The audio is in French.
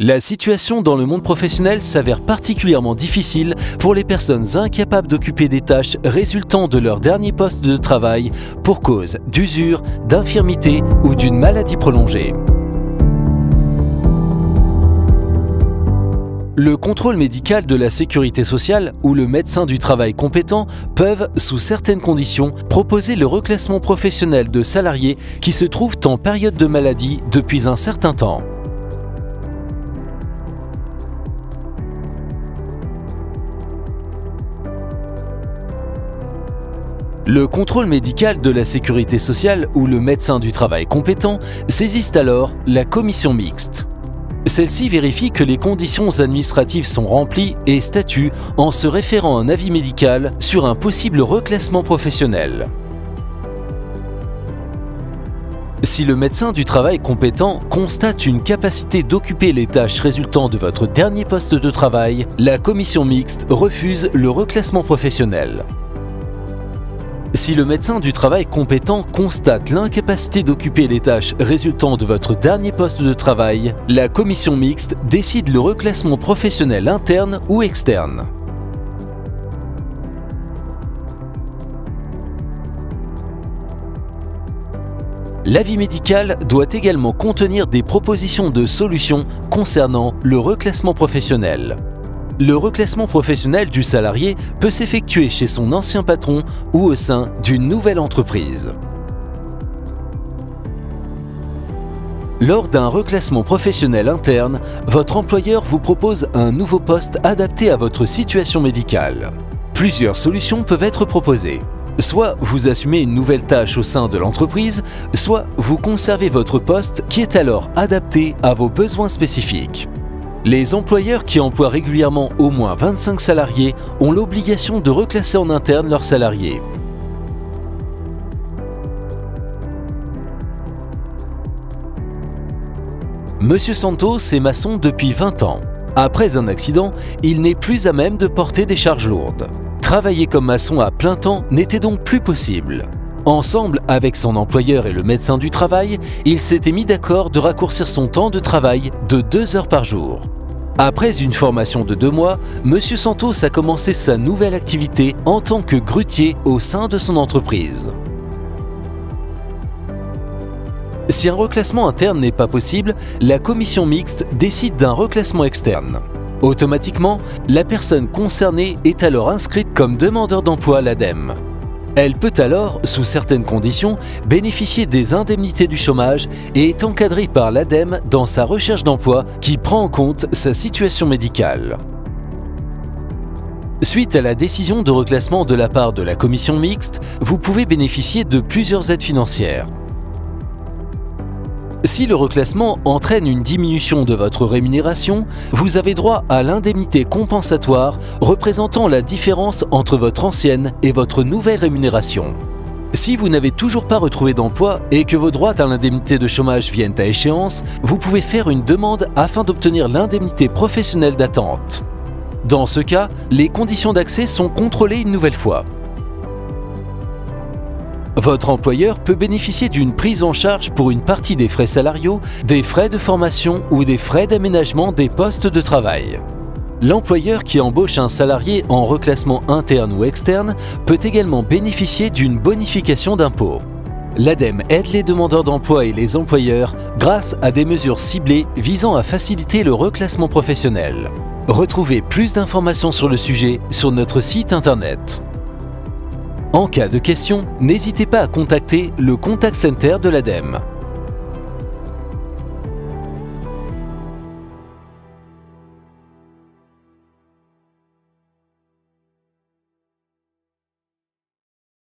La situation dans le monde professionnel s'avère particulièrement difficile pour les personnes incapables d'occuper des tâches résultant de leur dernier poste de travail pour cause d'usure, d'infirmité ou d'une maladie prolongée. Le contrôle médical de la sécurité sociale ou le médecin du travail compétent peuvent, sous certaines conditions, proposer le reclassement professionnel de salariés qui se trouvent en période de maladie depuis un certain temps. Le contrôle médical de la sécurité sociale ou le médecin du travail compétent saisissent alors la commission mixte. Celle-ci vérifie que les conditions administratives sont remplies et statue en se référant à un avis médical sur un possible reclassement professionnel. Si le médecin du travail compétent constate une capacité d'occuper les tâches résultant de votre dernier poste de travail, la commission mixte refuse le reclassement professionnel. Si le médecin du travail compétent constate l'incapacité d'occuper les tâches résultant de votre dernier poste de travail, la commission mixte décide le reclassement professionnel interne ou externe. L'avis médical doit également contenir des propositions de solutions concernant le reclassement professionnel. Le reclassement professionnel du salarié peut s'effectuer chez son ancien patron ou au sein d'une nouvelle entreprise. Lors d'un reclassement professionnel interne, votre employeur vous propose un nouveau poste adapté à votre situation médicale. Plusieurs solutions peuvent être proposées. Soit vous assumez une nouvelle tâche au sein de l'entreprise, soit vous conservez votre poste qui est alors adapté à vos besoins spécifiques. Les employeurs qui emploient régulièrement au moins 25 salariés ont l'obligation de reclasser en interne leurs salariés. Monsieur Santos est maçon depuis 20 ans. Après un accident, il n'est plus à même de porter des charges lourdes. Travailler comme maçon à plein temps n'était donc plus possible. Ensemble avec son employeur et le médecin du travail, il s'était mis d'accord de raccourcir son temps de travail de deux heures par jour. Après une formation de deux mois, M. Santos a commencé sa nouvelle activité en tant que grutier au sein de son entreprise. Si un reclassement interne n'est pas possible, la commission mixte décide d'un reclassement externe. Automatiquement, la personne concernée est alors inscrite comme demandeur d'emploi à l'ADEME. Elle peut alors, sous certaines conditions, bénéficier des indemnités du chômage et est encadrée par l'ADEME dans sa recherche d'emploi qui prend en compte sa situation médicale. Suite à la décision de reclassement de la part de la commission mixte, vous pouvez bénéficier de plusieurs aides financières. Si le reclassement entraîne une diminution de votre rémunération, vous avez droit à l'indemnité compensatoire représentant la différence entre votre ancienne et votre nouvelle rémunération. Si vous n'avez toujours pas retrouvé d'emploi et que vos droits à l'indemnité de chômage viennent à échéance, vous pouvez faire une demande afin d'obtenir l'indemnité professionnelle d'attente. Dans ce cas, les conditions d'accès sont contrôlées une nouvelle fois. Votre employeur peut bénéficier d'une prise en charge pour une partie des frais salariaux, des frais de formation ou des frais d'aménagement des postes de travail. L'employeur qui embauche un salarié en reclassement interne ou externe peut également bénéficier d'une bonification d'impôt. L'ADEME aide les demandeurs d'emploi et les employeurs grâce à des mesures ciblées visant à faciliter le reclassement professionnel. Retrouvez plus d'informations sur le sujet sur notre site internet. En cas de question, n'hésitez pas à contacter le contact center de l'ADEME.